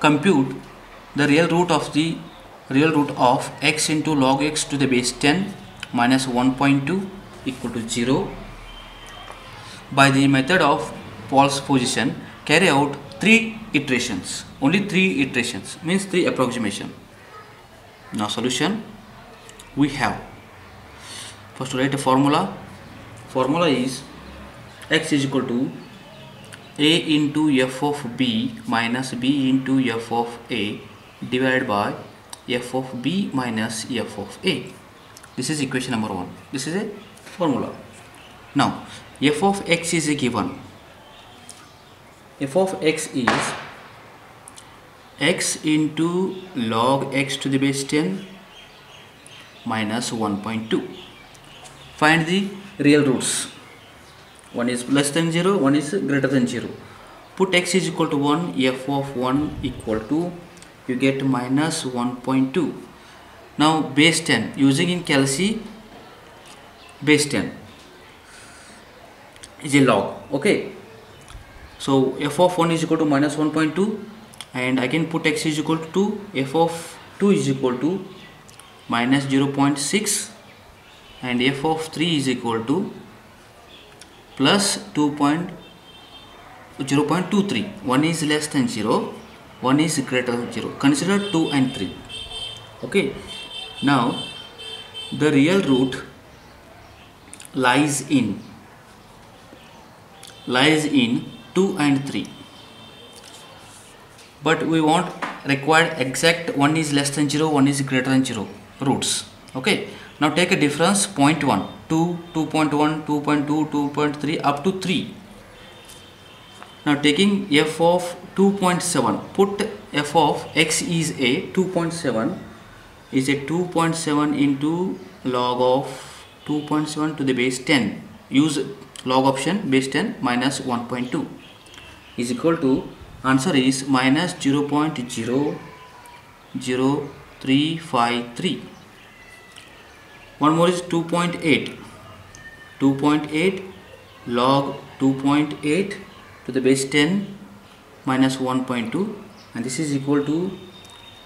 compute the real root of the real root of x into log x to the base 10 minus 1.2 equal to 0 by the method of false position carry out three iterations only three iterations means three approximation. Now solution we have. First write a formula. Formula is x is equal to a into f of b minus b into f of a divided by f of b minus f of a. This is equation number one. This is a formula. Now f of x is a given. F of x is x into log x to the base 10 minus 1.2 find the real roots one is less than 0 one is greater than 0 put x is equal to 1 f of 1 equal to you get minus 1.2 now base 10 using in calci base 10 is a log okay? So f of 1 is equal to minus 1.2 and I can put x is equal to 2 f of 2 is equal to minus 0.6 and f of 3 is equal to plus 2.0.23 one is less than 0 one is greater than 0 consider 2 and 3 okay. Now the real root lies in lies in 2 and 3 but we want required exact one is less than 0 one is greater than 0 roots. Okay now take a difference 0.1 2 2.1 2.2 2.3 up to 3 now taking f of 2.7 put f of x is a 2.7 is a 2.7 into log of 2.7 to the base 10 use log option base 10 minus 1.2 is equal to answer is minus 0.00353 one more is 2.8 2.8 log 2.8 to the base 10 minus 1.2 and this is equal to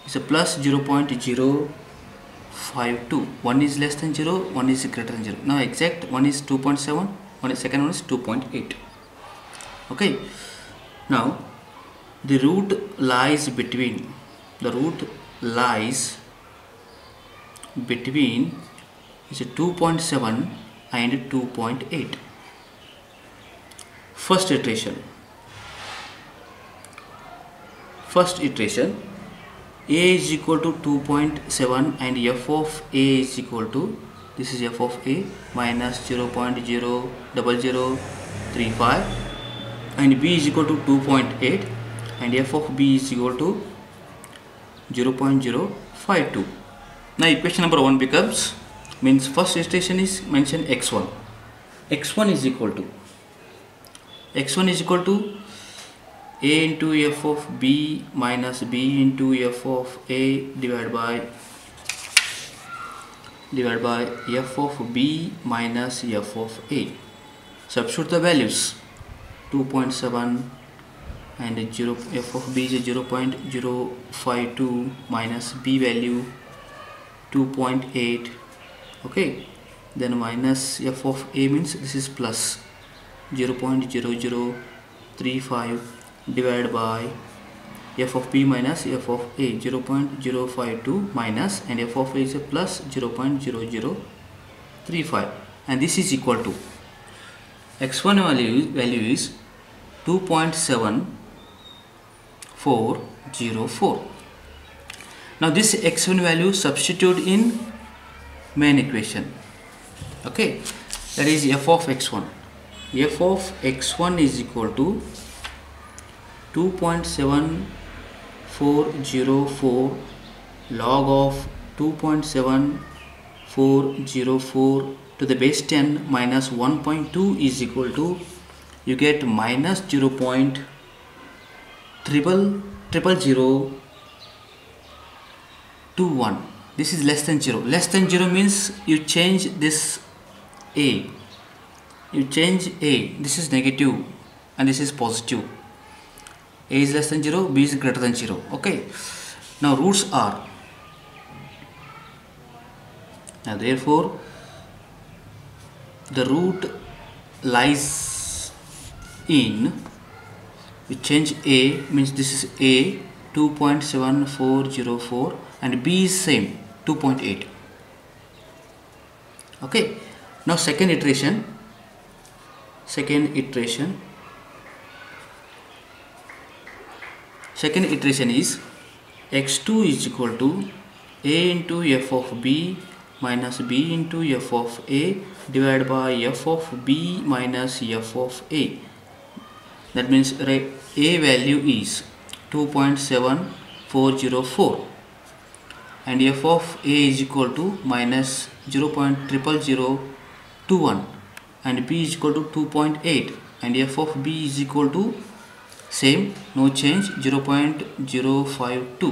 is a plus 0.052 one is less than 0 one is greater than 0 now exact one is 2.7 one is second one is 2.8 okay. Now the root lies between the root lies between is a 2.7 and 2.8 first iteration. First iteration. A is equal to 2.7 and f of a is equal to this is f of a minus 0.00035 and b is equal to 2.8 and f of b is equal to 0.052 now equation number 1 becomes means first iteration is mentioned x1 x1 is equal to? X1 is equal to a into f of b minus b into f of a divided by divided by f of b minus f of a. Substitute the values. 2.7 and 0 f of b is 0 0.052 minus b value 2.8 okay. Then minus f of a means this is plus 0.0035 divided by f of b minus f of a 0.052 minus and f of a is a plus 0.0035 and this is equal to x1 value, value is 2.7404 now this x1 value substitute in main equation. Okay? That is f of x1 f of x1 is equal to 2.7404 log of 2.7404 to the base 10 minus 1.2 is equal to you get minus 0 point triple triple zero two one this is less than 0 less than 0 means you change this a. You change a. This is negative and this is positive. A is less than 0 b is greater than 0 okay. Now roots are. Now therefore the root lies in we change a means this is a 2.7404 and b is same 2.8 okay. Now second iteration. Second iteration. Second iteration is x2 is equal to a into f of b minus b into f of a divided by f of b minus f of a. That means a value is 2.7404 and f of a is equal to minus 0.00021 and b is equal to 2.8 and f of b is equal to same no change 0.052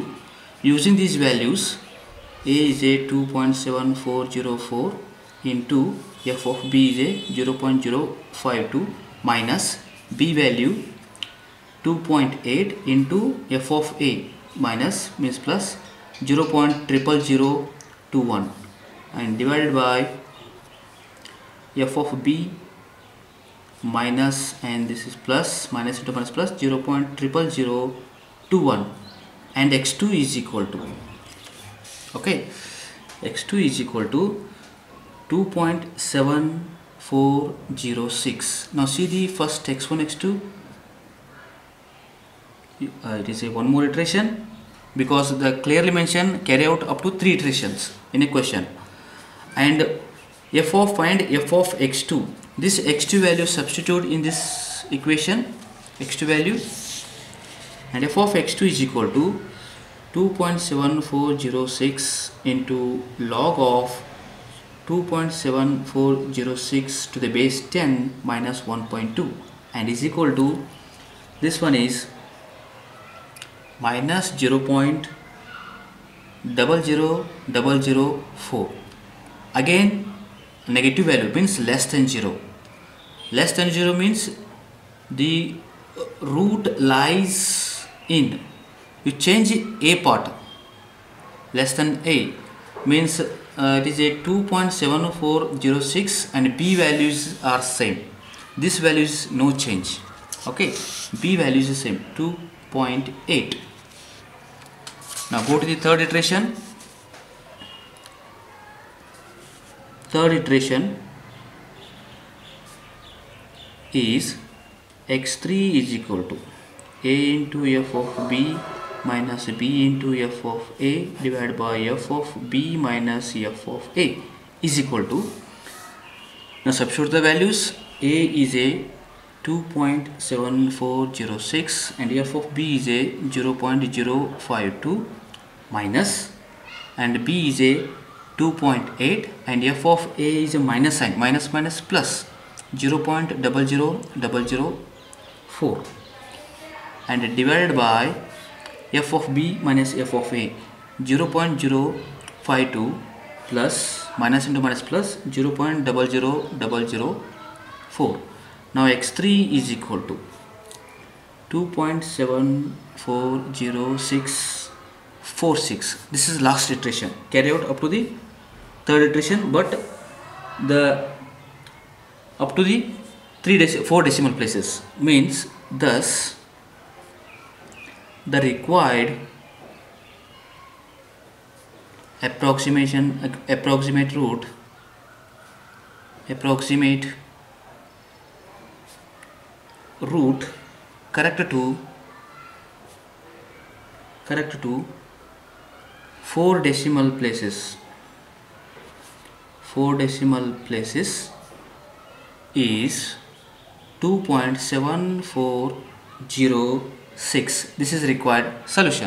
using these values a is a 2.7404 into f of b is a 0.052 minus b value 2.8 into f of a minus means plus 0.00021 and divided by f of b minus and this is plus minus into minus plus 0.00021 and x2 is equal to okay x2 is equal to 2.7406 now see the first x1 x2 uh, it is a one more iteration because the clearly mentioned carry out up to three iterations in a question. And f of find f of x2 this x2 value substitute in this equation x2 value. And f of x2 is equal to 2.7406 into log of 2.7406 to the base 10 minus 1.2 and is equal to this one is minus 0 0.00004 again negative value means less than 0 less than 0 means the root lies in. You change a part less than a means uh, it is a 2.7406 and b values are same. This value is no change. Okay b values is same. 2 0.8 now go to the third iteration. Third iteration is x3 is equal to a into f of b minus b into f of a divided by f of b minus f of a is equal to now substitute the values. A is a 2.7406 and f of b is a 0.052 minus and b is a 2.8 and f of a is a minus sign minus minus plus 0.00004 and divided by f of b minus f of a 0.052 plus minus into minus plus 0.00004 now x3 is equal to 2.740646 this is last iteration. Carry out up to the third iteration but the up to the three four decimal places. Means thus the required approximation approximate root approximate root correct to correct to four decimal places. Four decimal places is 2.7406 this is required solution